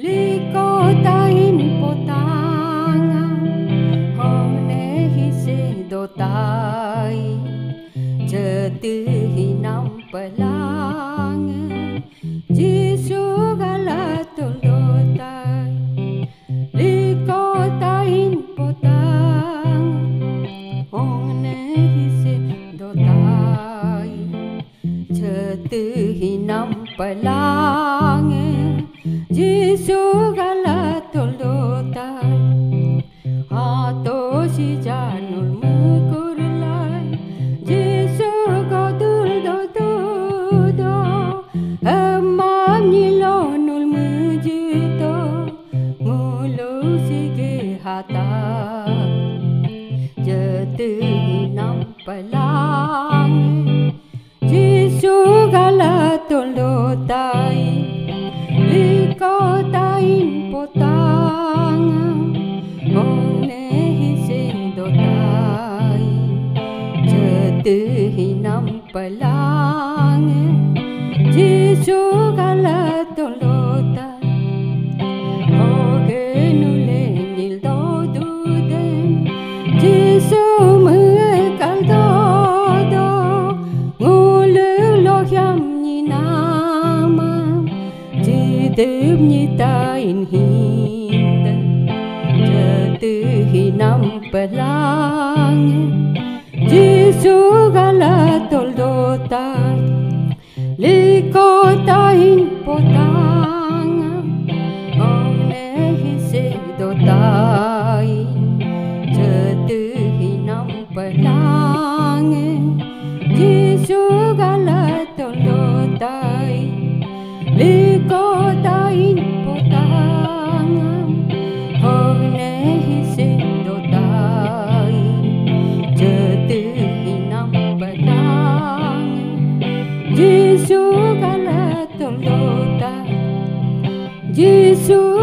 Likotain potangan Hone hise dotai Jati hinam pelang Jisu galatul dotai Likotain potangan Hone hise dotai Jati hinam pelang Jisu galatul dotai Ato si janul mukurlai Jisu godul do do do Emam nilonul mujito Mulu sige hata Jati nam Likotain potang One hise nam Oge nule nil do duden Jisu mekal do do Ngulu lo hiam ni nama Jidib ni tain hinda Jati hinam pelang Jisu galatul dotai Likotain potang One hise dotai Jati hinam pelang Jisu galatul dotai Likotain Jisu galatul dotai Jisu